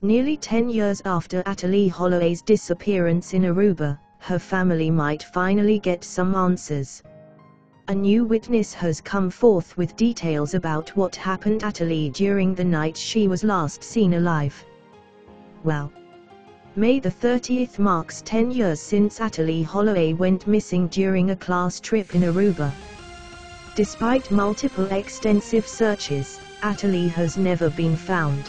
Nearly 10 years after Natalee Holloway's disappearance in Aruba, her family might finally get some answers. A new witness has come forth with details about what happened at Natalee during the night she was last seen alive. Well, May the 30th marks 10 years since Natalee Holloway went missing during a class trip in Aruba. Despite multiple extensive searches, Natalee has never been found.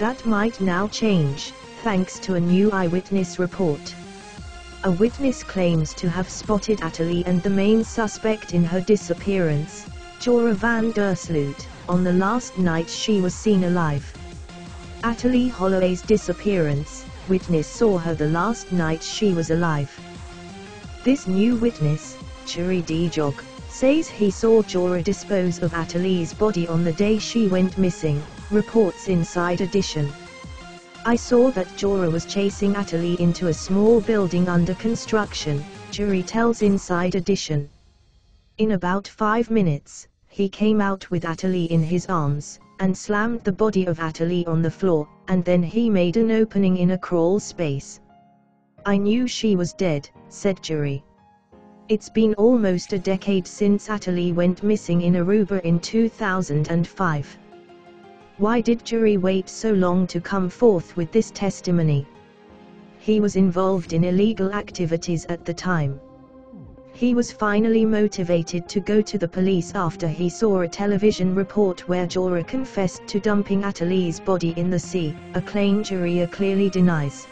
That might now change, thanks to a new eyewitness report. A witness claims to have spotted Natalee and the main suspect in her disappearance, Joran van der on the last night she was seen alive. Natalee Holloway's disappearance, witness saw her the last night she was alive. This new witness, Jurrien De Jong, says he saw Joran dispose of Natalee's body on the day she went missing, reports Inside Edition. I saw that Joran was chasing Natalee into a small building under construction, jury tells Inside Edition. In about five minutes, he came out with Natalee in his arms, and slammed the body of Natalee on the floor, and then he made an opening in a crawl space. I knew she was dead, said Jurrien. It's been almost a decade since Natalee went missing in Aruba in 2005. Why did Jurrien wait so long to come forth with this testimony? He was involved in illegal activities at the time. He was finally motivated to go to the police after he saw a television report where Joran confessed to dumping Natalee's body in the sea, a claim Juria clearly denies.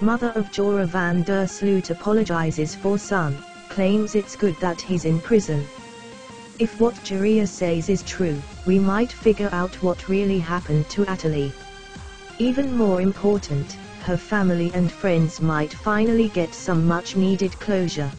Mother of Joran van der Sloot apologizes for son, claims it's good that he's in prison. If what Juria says is true, we might figure out what really happened to Natalee. Even more important, her family and friends might finally get some much needed closure.